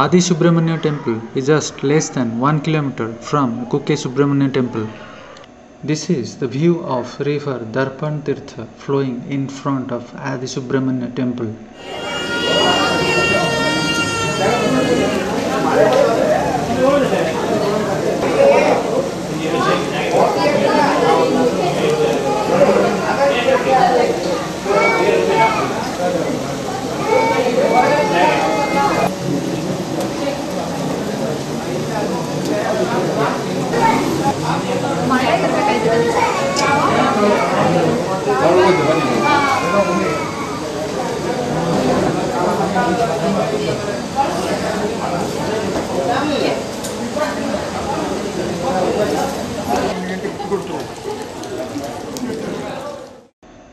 Adi Subrahmanya temple is just less than 1 kilometer from Kukke Subrahmanya temple. This is the view of river Darpan Tirtha flowing in front of Adi Subrahmanya temple.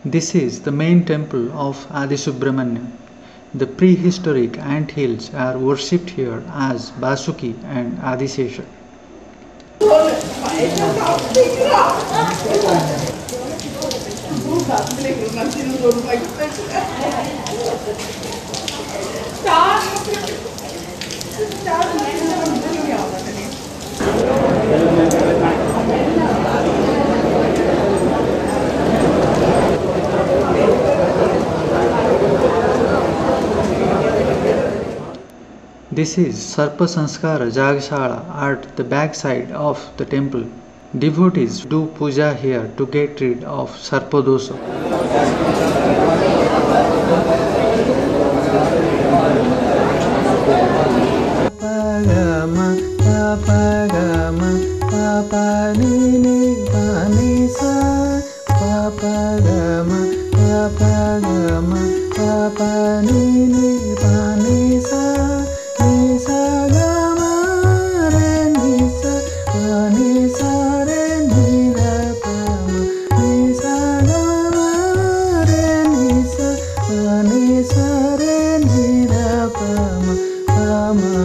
This is the main temple of Adi Subrahmanya. The prehistoric ant hills are worshipped here as Basuki and Adisesha. This is Sarpa Sanskara Jagshala at the back side of the temple. Devotees do puja here to get rid of Sarpadosha.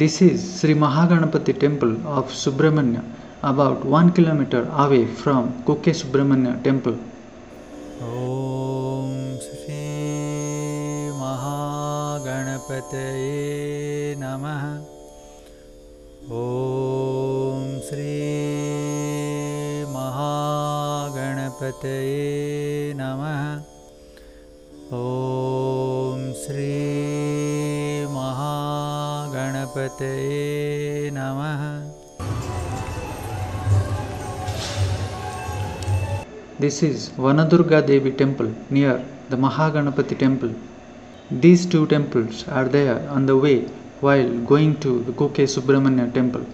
This is Sri Mahaganapati temple of Subramanya about 1 kilometer away from Kukke Subramanya temple. ॐ श्री महागणपतये नमः ॐ श्री महागणपतये नमः गणपतये नमः This is Vanadurga Devi temple near the Mahaganapati temple. These two temples are there on the way while going to the Kukke Subrahmanya temple.